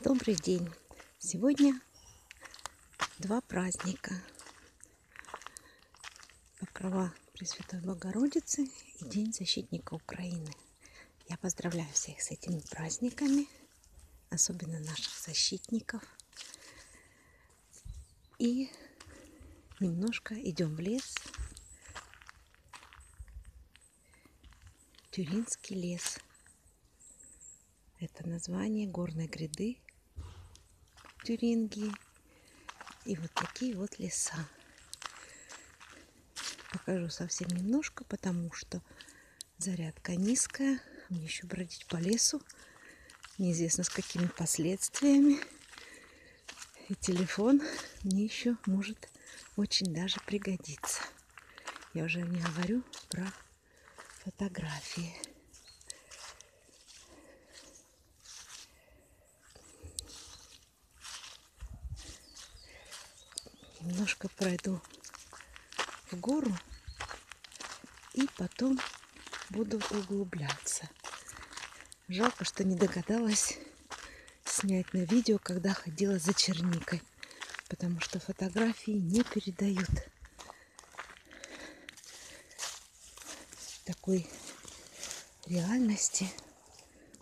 Добрый день! Сегодня два праздника. Покрова Пресвятой Богородицы и День защитника Украины. Я поздравляю всех с этими праздниками, особенно наших защитников. И немножко идем в лес. Тюринский лес. Это название горной гряды Тюрингии. И вот такие вот леса. Покажу совсем немножко, потому что зарядка низкая. Мне еще бродить по лесу. Неизвестно с какими последствиями. И телефон мне еще может очень даже пригодиться. Я уже не говорю про фотографии. Немножко пройду в гору и потом буду углубляться. Жалко, что не догадалась снять на видео, когда ходила за черникой, потому что фотографии не передают такой реальности.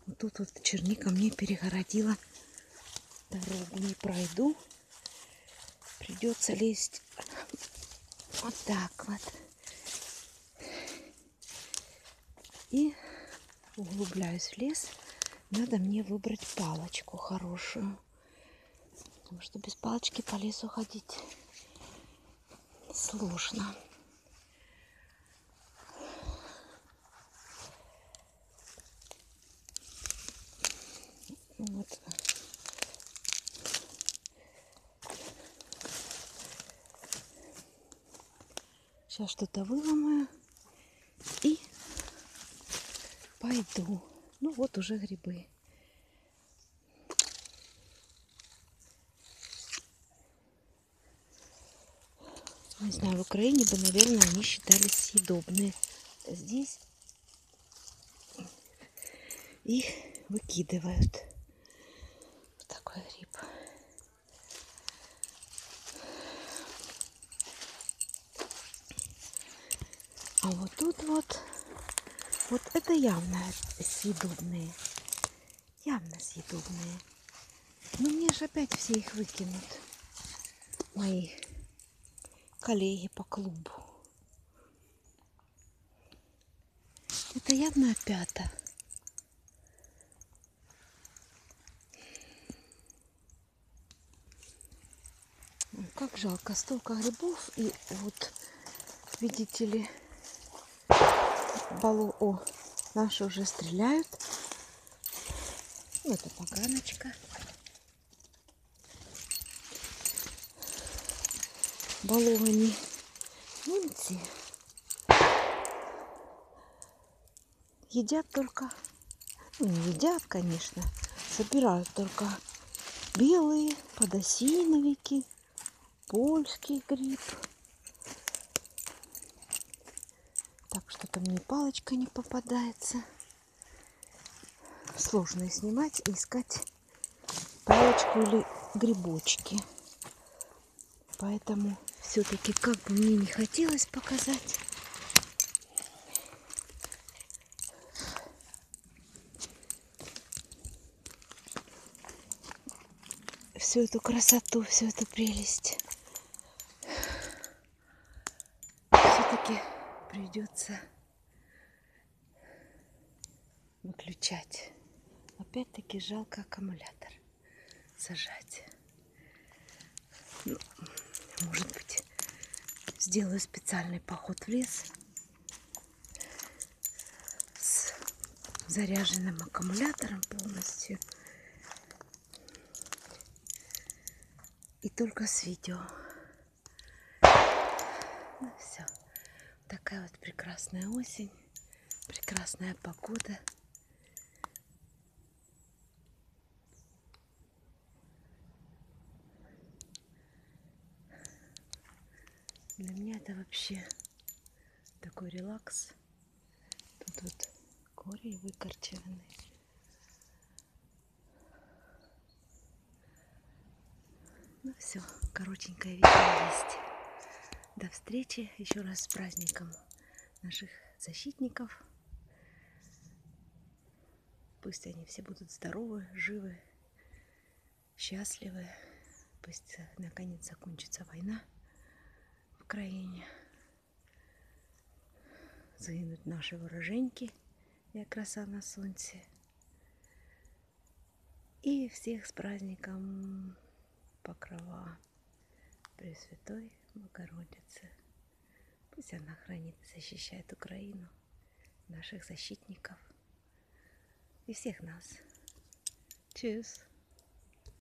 Вот тут вот черника мне перегородила дорогу. Не пройду. Придется лезть вот так вот. И углубляюсь в лес. Надо мне выбрать палочку хорошую. Потому что без палочки по лесу ходить сложно. Вот. Сейчас что-то выломаю и пойду. Ну вот уже грибы. Не знаю, в Украине бы, наверное, они считались съедобные. Здесь их выкидывают. Вот такой гриб. А вот тут вот, вот это явно съедобные. Явно съедобные. Но мне же опять все их выкинут. Мои коллеги по клубу. Это явно опята. Ой, Как жалко, столько грибов. И вот, видите ли, балу... О, наши уже стреляют. Это поганочка. Баловані немцы едят только, ну не едят, конечно, собирают только белые подосиновики, польский гриб. Так, что-то мне палочка не попадается. Сложно снимать и искать палочку или грибочки. Поэтому все-таки, как бы мне не хотелось показать, всю эту красоту, всю эту прелесть, все-таки придется выключать. Опять-таки жалко аккумулятор сажать. Ну, может быть, сделаю специальный поход в лес с заряженным аккумулятором полностью. И только с видео. Ну все. Такая вот прекрасная осень. Прекрасная погода. Это вообще такой релакс. Тут вот корень выкорчеванный. Ну все, коротенькое видео есть. До встречи еще раз с праздником наших защитников. Пусть они все будут здоровы, живы, счастливы. Пусть наконец закончится война Украине. Загинуть наши вороженьки, як краса на сонці. И всех с праздником Покрова Пресвятой Богородицы. Пусть она хранит и защищает Украину, наших защитников и всех нас. Tschüss.